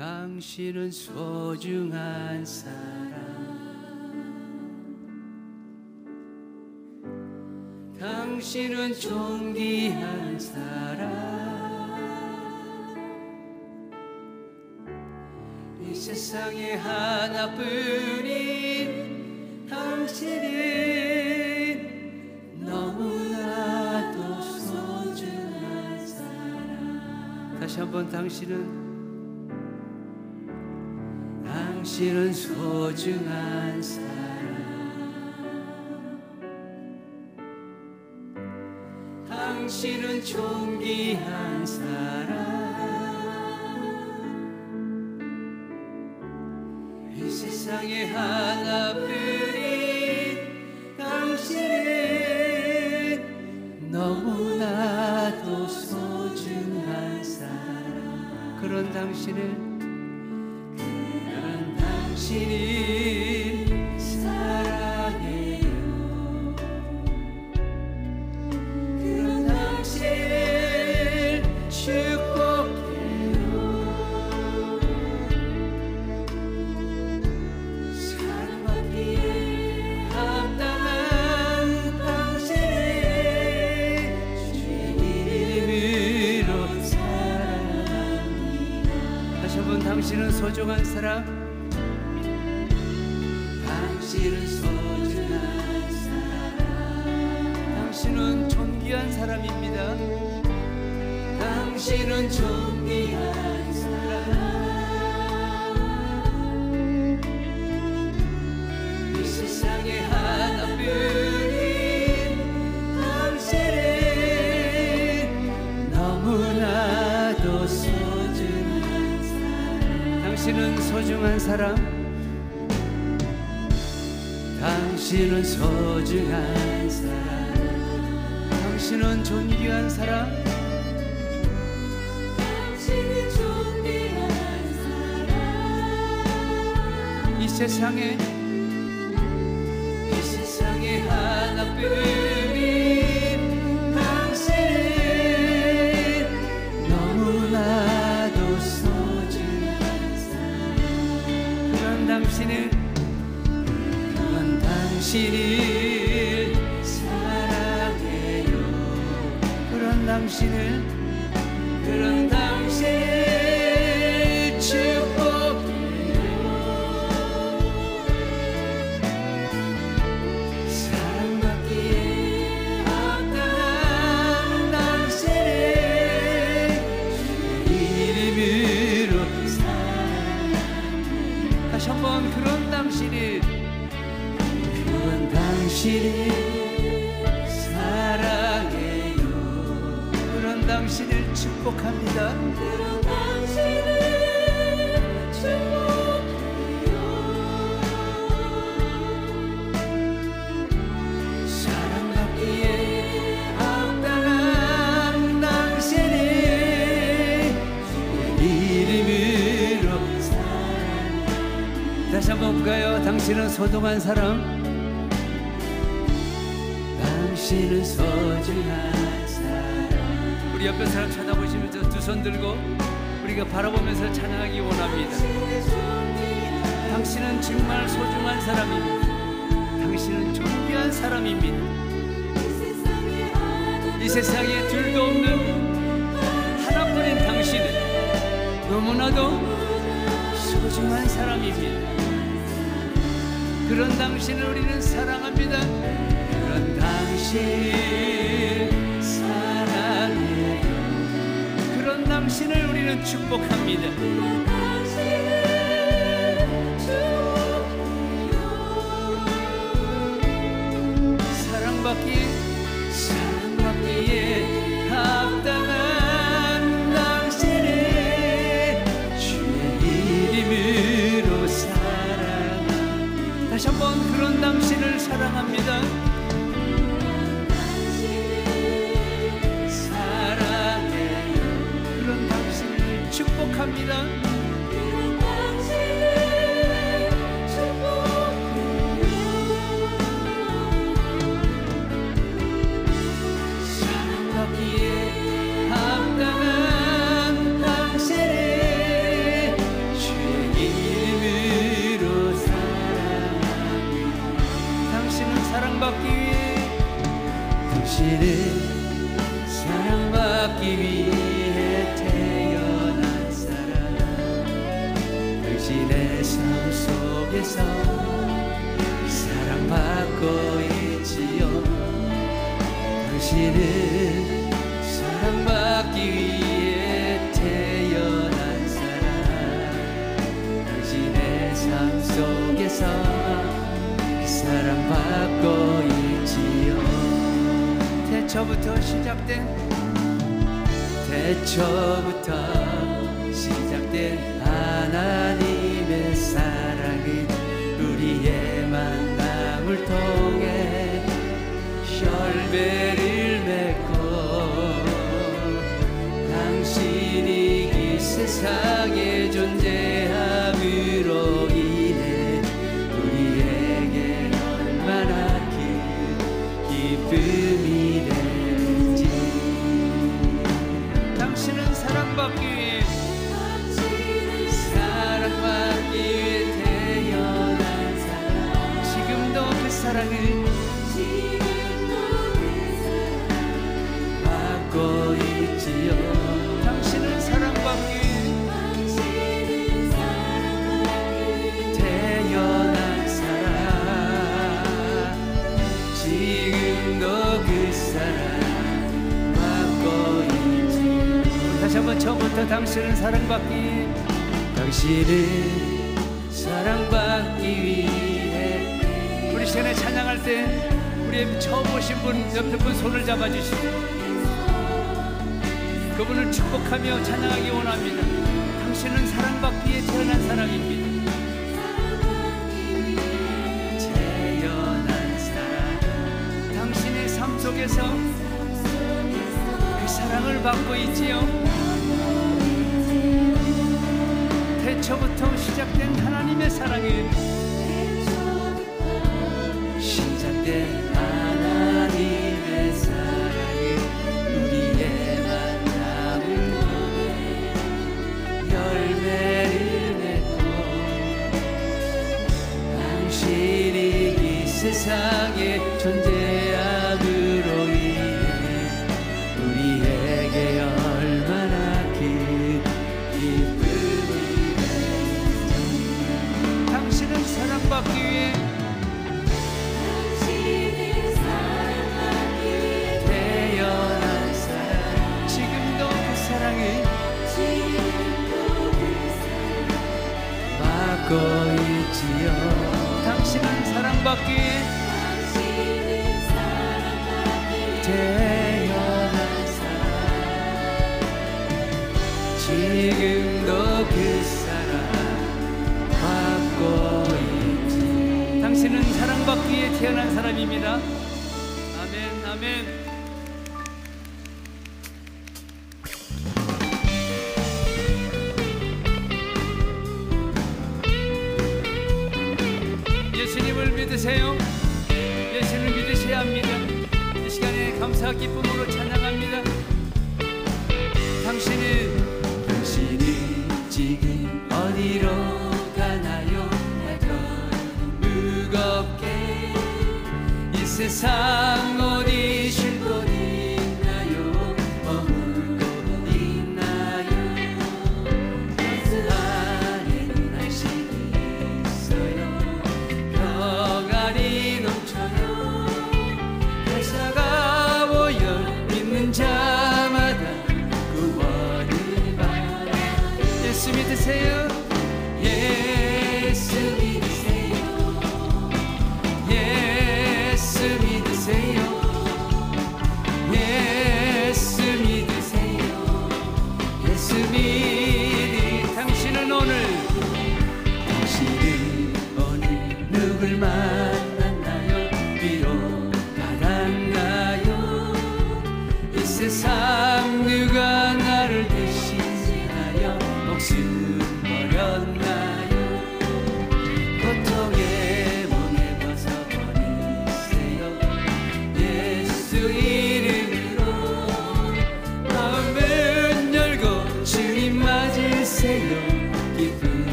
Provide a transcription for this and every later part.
당신은 소중한 사람. 당신은 존귀한 사람. 이 세상에 하나뿐인 당신은 너무나도 소중한 사람. 다시 한번 당신은 당신은 소중한 사람. 당신은 존귀한 사람. 이 세상에 하나뿐인 당신은 너무나도 소중한 사람. 그런 당신을 다시 한번 당신은 소중한 사람 당신은 소중한 사람. 당신은 존귀한 사람입니다. 당신은 존귀한 사람. 이 세상에 하나뿐인 당신은 너무나도 소중한 사람 당신은 소중한 사람. 당신은 당신은 존귀한 사람. 당신은 존귀한 사람. 이 세상에 이 세상에 하나뿐인 당신은 너무나도 소중한 사람. 그런 그런 당신을 사랑해요. 그런 당신을 그런 당신을 축복해요. 사랑받기에 합당한 당신을 이름으로 사랑합니다 다시 한번 그런 당신을 당신을 사랑해요. 그런 당신을 축복합니다. 그런 당신을 축복해요. 사랑받기에 합당한 당신을 주의 이름으로 사랑합니다. 다시 한번 볼까요? 당신은 소중한 사람 당신은 소중한 사람 우리 옆에 사람 쳐다보시면서 두 손 들고 우리가 바라보면서 찬양하기 원합니다 당신은 정말 소중한 사람입니다 당신은 존귀한 사람입니다 이 세상에 둘도 없는 하나뿐인 당신은 너무나도 소중한 사람입니다. 그런 당신을 우리는 사랑합니다. 당신을 사랑해요. 그런 당신을 우리는 축복합니다. 속에서 그 사랑 받고 있지요. 태초부터 시작된 태초부터 시작된 하나님의 사랑은 우리의 만남을 통해 열매를 맺고 당신이 이 세상 처음부터 당신은 사랑받기 당신은 사랑받기 위해. 우리 시간에 찬양할 때 우리 처음 오신 분 옆에 분 손을 잡아주시고 그분을 축복하며 찬양하기 원합니다. 당신은 사랑받기 위해 태어난 사람입니다. 속에서 그 사랑을 받고 있지요 태초부터 시작된 하나님의 사랑이 시작된 하나님의 사랑이 우리의 만남을 통해 열매를 맺고 당신이 이 세상에 존재함 있지요. 당신은 사랑받기. 태어난 사랑 지금도 그 사랑 받고 있지. 당신은 사랑받기 위해 태어난 사람입니다. 아멘 아멘 예수님을 믿으세요. 예수님을 믿으셔야 합니다. 이 시간에 감사 기쁨으로 찬양합니다. 당신은 당신이 지금 어디로 가나요? 더 무겁게 이 세상 어디 예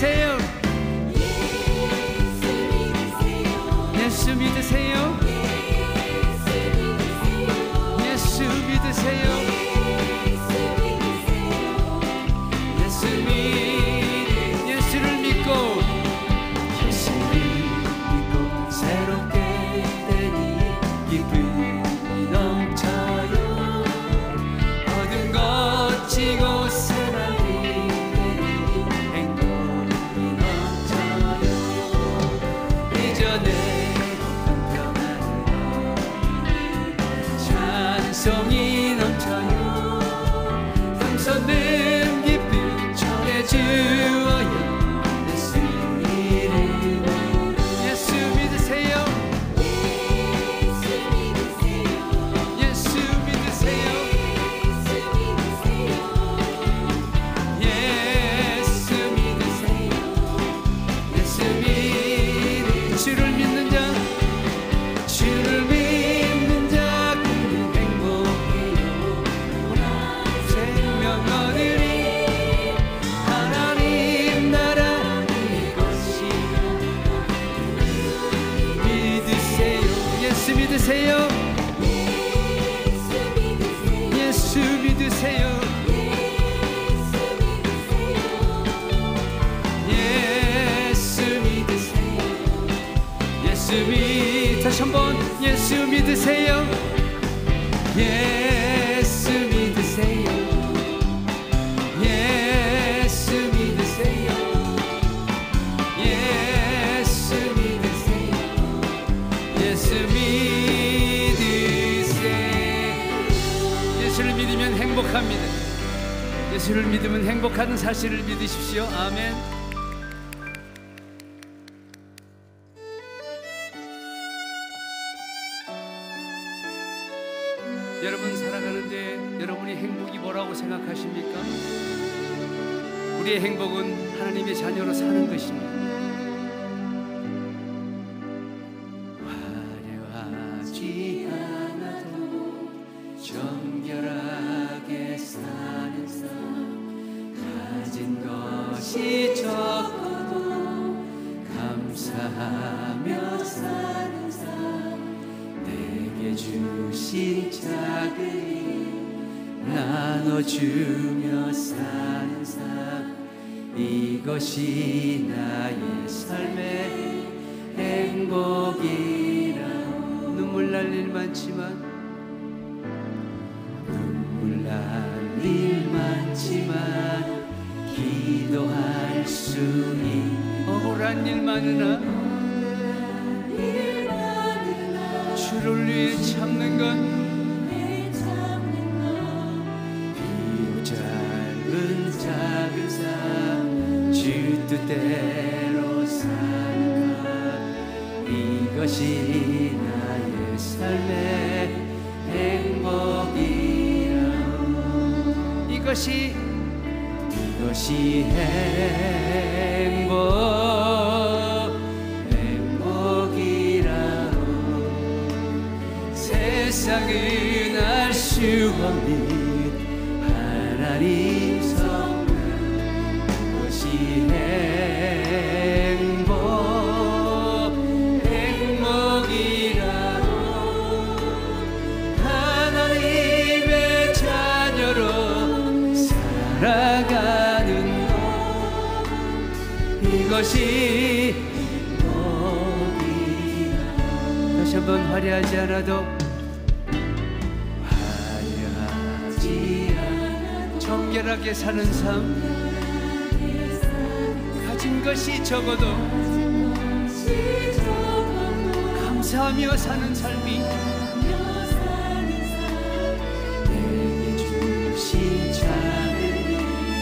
예수 믿으세요. 예수 믿으세요. 예수 믿으세요 예수 믿 다시 한번 예수 믿으세요. 예수 믿으세요. 예수 믿으세요. 예수 믿으세요. 예수 믿으세요. 예수를 믿으면 행복합니다. 예수를 믿으면 행복하는 사실을 믿으십시오. 아멘 여러분 살아가는데 여러분이 행복이 뭐라고 생각하십니까? 우리의 행복은 하나님의 자녀로 사는 것입니다. 가진 것이 적어도 감사하 주신 작은 일 나눠주며 사는 삶 이것이 나의 삶의 행복이라 눈물 날 일 많지만 눈물 날 일 많지만 기도할 수 있는 억울한 일 많으나 주를 위해 참는 건 비록 짧은 작은 삶주 뜻대로 사는 것 이것이 나의 삶의 행복이라 이것이 이것이 행복 알수 없는 하나님 선물 그것이 행복 행복이라고 하나님의 자녀로 살아가는 것. 이것이 행복이라. 다시 한번 화려하지 않아도 정결하게 사는 삶 가진 것이 적어도 감사하며 사는 삶이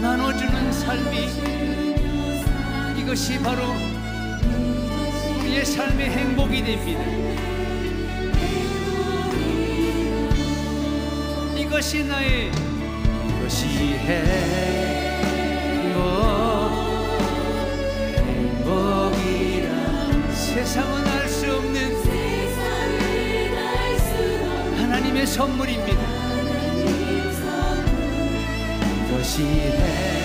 나눠주는 삶이 이것이 바로 우리의 삶의 행복이 됩니다. 이것이 나의 이것이 행복 행복이라 세상은 알 수 없는 하나님의 선물입니다. 이것이 행복